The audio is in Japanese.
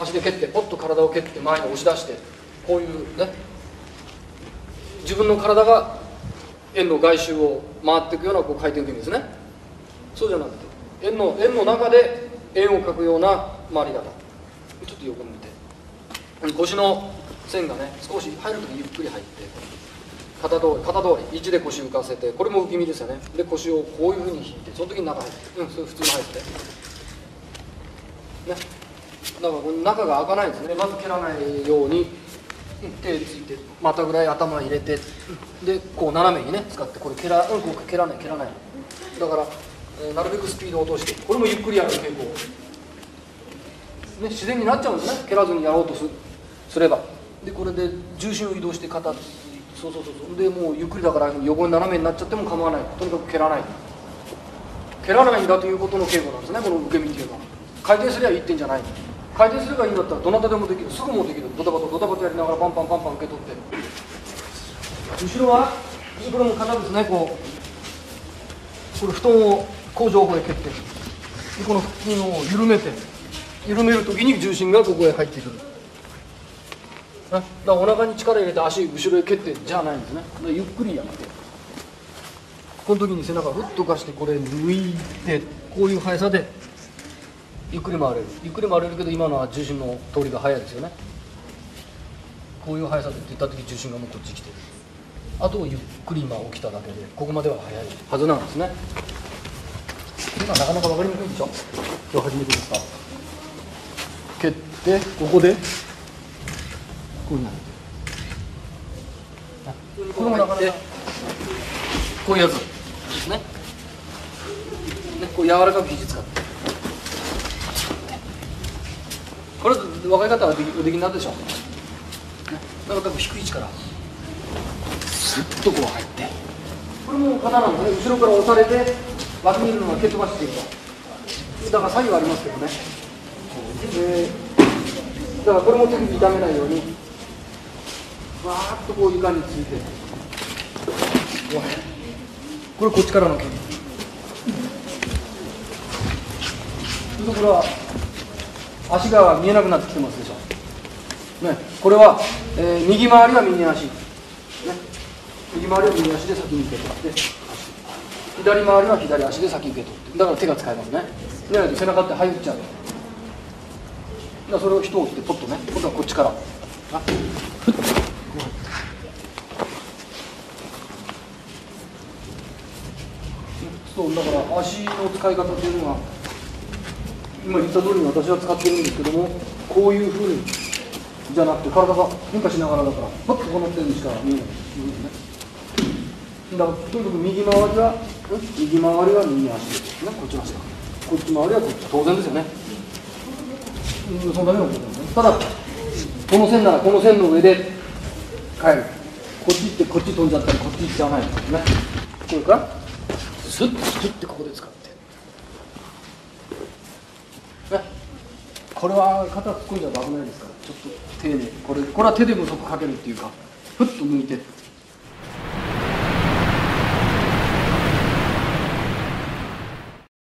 足で蹴ってポッと体を蹴って前に押し出してこういうね自分の体が円の外周を回っていくようなこう回転でいいんですね。そうじゃなくて円の円の中で円を描くような回り方。ちょっと横向いて。腰の線がね少し入るときゆっくり入って肩通り肩通り位置で腰浮かせてこれも浮き身ですよね。で腰をこういうふうに引いてその時に中入ってうんそれ普通に入って。ね。だからこの中が開かないんですね。まず蹴らないように手ついて股ぐらい頭入れてでこう斜めにね使ってこれ蹴ら,、うん、こう蹴らない蹴らない。だから、えーなるべくスピードを落としてこれもゆっくりやる傾向。ね、自然になっちゃうんですね。蹴らずにやろうとすすれば。でこれで重心を移動して肩そうそうそうそう。でもうゆっくりだから横に斜めになっちゃっても構わない。とにかく蹴らない。蹴らないんだということの稽古なんですねこの受け身っていうのは。回転すればいいってんじゃない回転すればいいんだったらどなたでもできる。すぐもできる。ドタバタドタバタやりながらパンパンパンパン受け取って。後ろはこれも肩ですね。こうこれ布団をこう上方へ蹴って。この腹筋を緩めて。緩めるときに重心がここへ入ってくる。あだからお腹に力入れて足後ろへ蹴ってじゃないんですね。ゆっくりやって。この時に背中をふっとかしてこれ抜いてこういう速さでゆっくり回れるゆっくり回れるけど今のは重心の通りが速いですよね。こういう速さでって言った時重心がもうこっち来てる。あとゆっくり今起きただけでここまでは速いはずなんですね。今なかなか分かりにくいでしょ。今日初めてですか。蹴ってここでこういうのこれもなかなか。こういうやつですね。ねこう柔らかく肘使って。これ若い方はできおできになるでしょ。う、ね、だから低い位置から。スッとこう入って。これも型なんでね。後ろから押されて脇にいるのが蹴飛ばしていくと。だから左右ありますけどね。でだからこれも手首痛めないようにわーっとこう床について。これこっちからの蹴り。ころは足が見えなくなってきてますでしょ、ね、これは、えー右回りは右足、ね、右回りは右足で先に受け取って左回りは左足で先に受け取って。だから手が使えますね。でないと背中って入っちゃう。だそれを一押してポッとね今度はこっちから。あふっこうやってそうだから足の使い方っていうのは今言った通りに私は使ってるんですけどもこういうふうにじゃなくて体が変化しながらだからパッとこの点にしか見えないっていうねだからとにかく右回りは右回りは右足ですねこっちの足だこっち回りはこっち当然ですよねそんなようなことですねただこの線ならこの線の上で帰るこっち行ってこっち飛んじゃったりこっち行っちゃわないですねこれからスッとスッてここで使って。これは肩突っ込んじゃ危ないですからちょっと丁寧にこれこれは手で無足かけるっていうかふっと抜いて。